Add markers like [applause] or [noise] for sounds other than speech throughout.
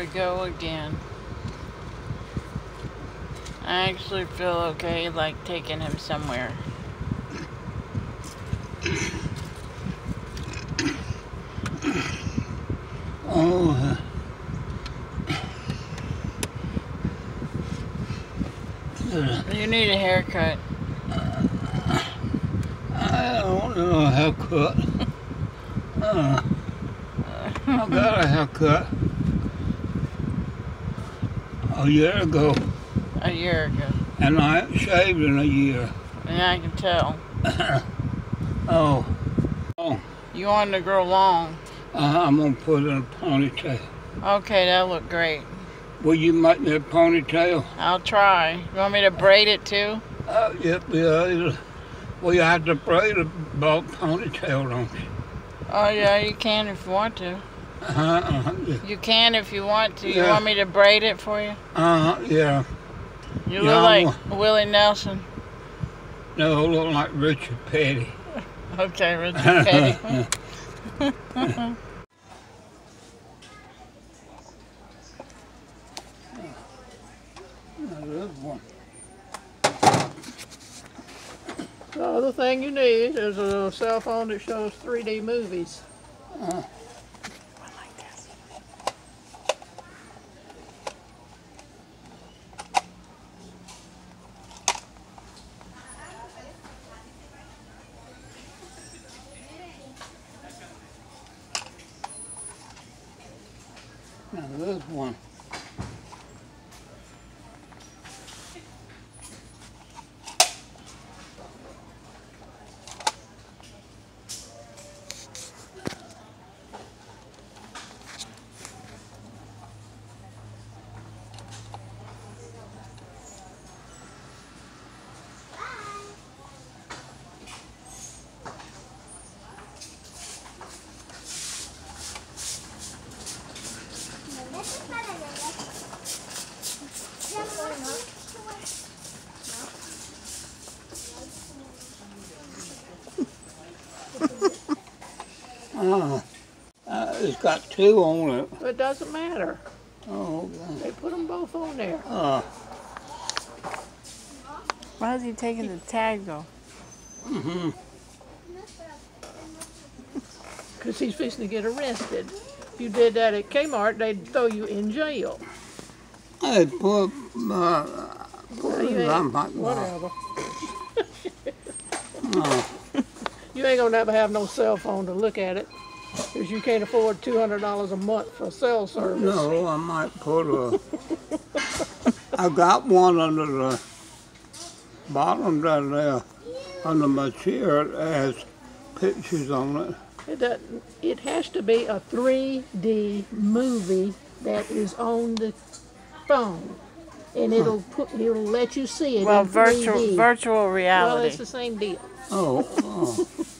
we go again. I actually feel okay like taking him somewhere. Oh, uh, You need a haircut. I don't know a haircut. Uh, I got a haircut a year ago, A year ago. and I ain't shaved in a year. And I can tell. [coughs] Oh, oh, You want to grow long. uh, I'm gonna put in a ponytail. Okay, that look great. Will you make me a ponytail? I'll try. You want me to braid it too? Uh, yep, yeah. it'll- Well, you have to braid a bald ponytail, don't you? Oh yeah, you can if you want to. Uh-huh, uh-huh, yeah. You can if you want to. You Yeah. want me to braid it for you? Uh-huh, yeah. You Yeah, look I like Willie Nelson. No, I look like Richard Petty. [laughs] Okay, Richard Petty. Now, [laughs] one. The other thing you need is a cell phone that shows 3D movies. Now, this one. Uh, uh, it's got two on it. It doesn't matter. Oh, okay. They put them both on there. Uh, Why is he taking the tag off? mm-hmm. [laughs] Because he's fixing to get arrested. If you did that at Kmart, they'd throw you in jail. I put, uh, put You it ain't- on my Whatever. Oh, [laughs] You ain't gonna never have no cell phone to look at it. Because you can't afford $200 a month for cell service. no, I might put a, I got one under the bottom down there, under my chair. It has pictures on it. It, doesn't, it has to be a 3D movie that is on the phone. And it'll put, it'll let you see it Well, in virtual 3D. virtual Well, reality. Well it's the same deal. Oh, oh. [laughs]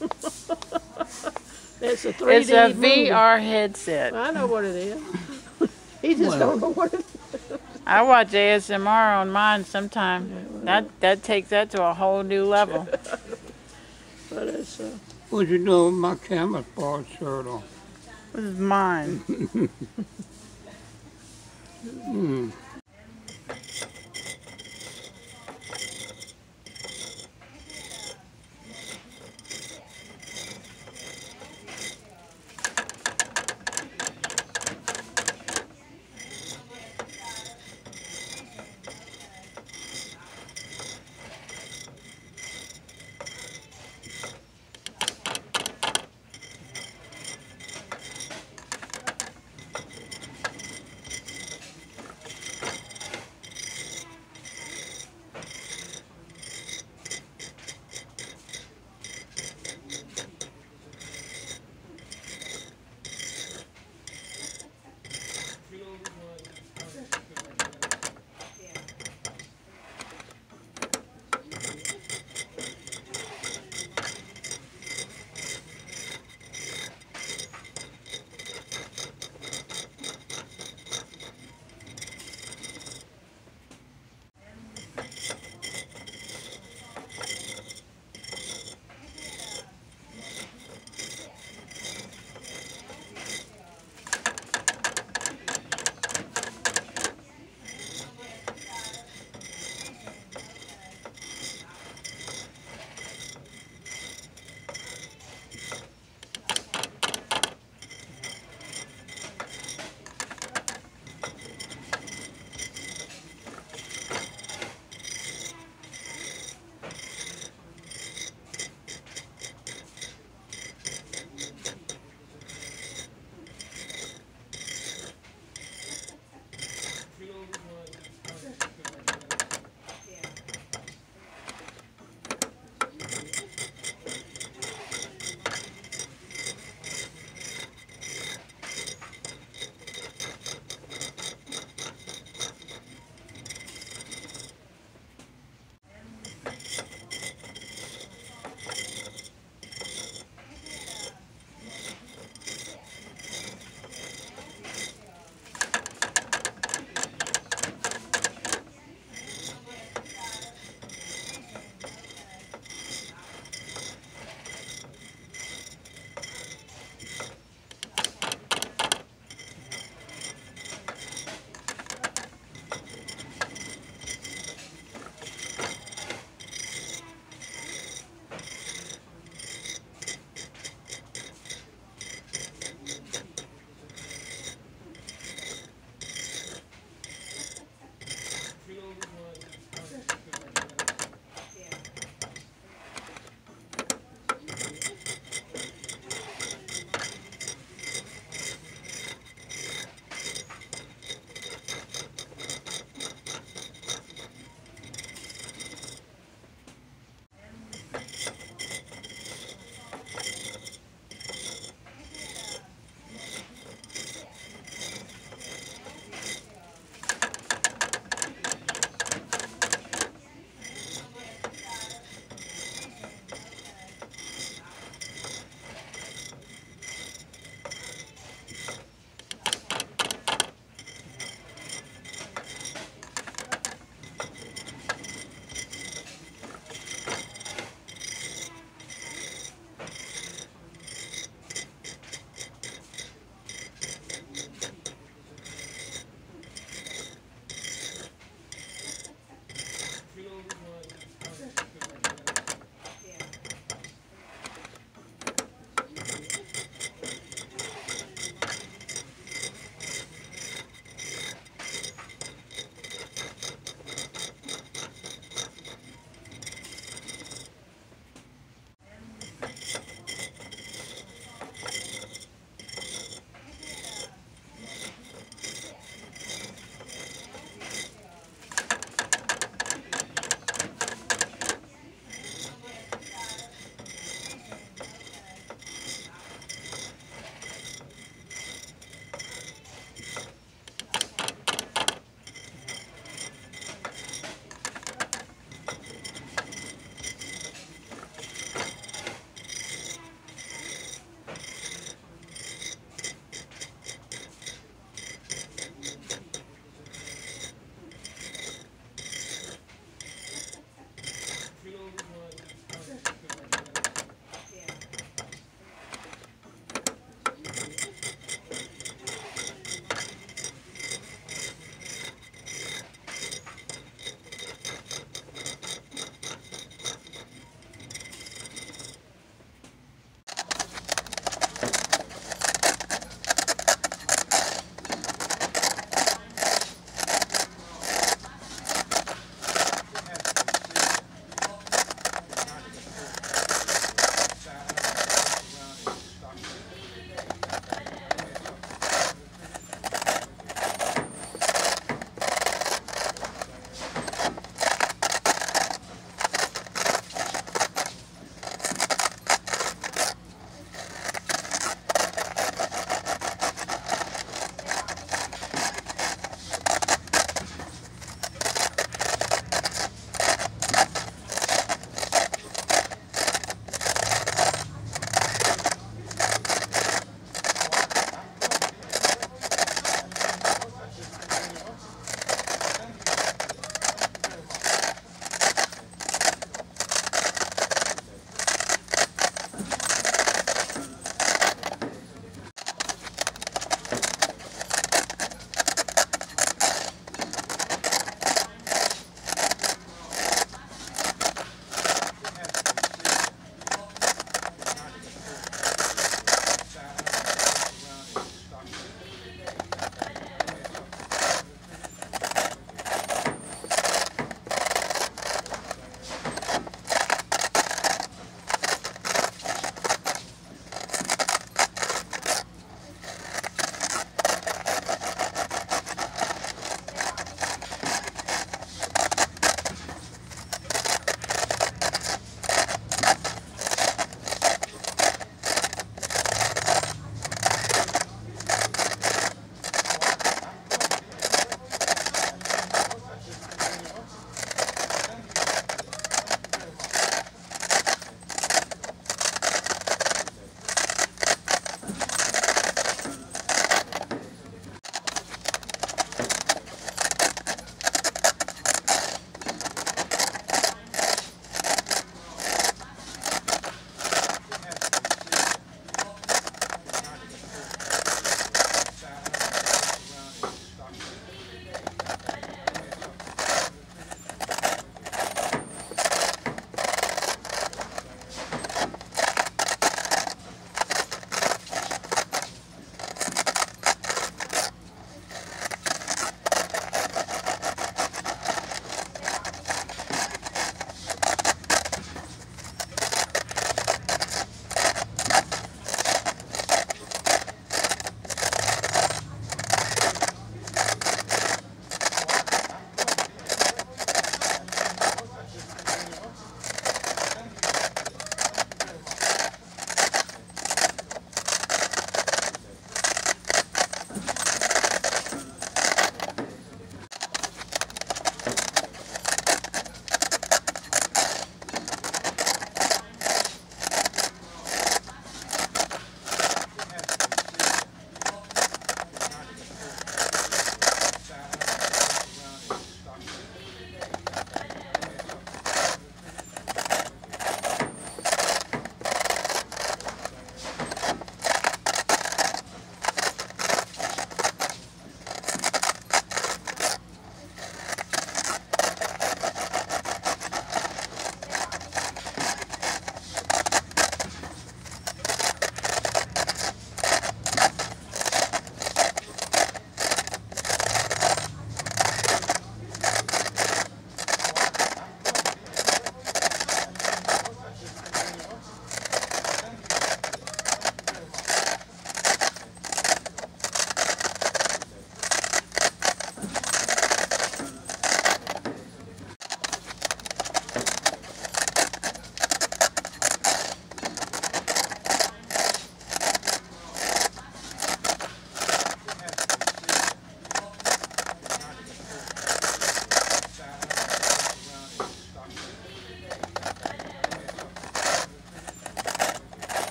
It's a 3D It's a movie. VR headset. I know what it is. [laughs] he just Well. don't know what it is. I watch ASMR on mine sometime. That that takes that to a whole new level. [laughs] But it's, uh, What you doing with my camouflage shirt on? This is mine. [laughs] Mm.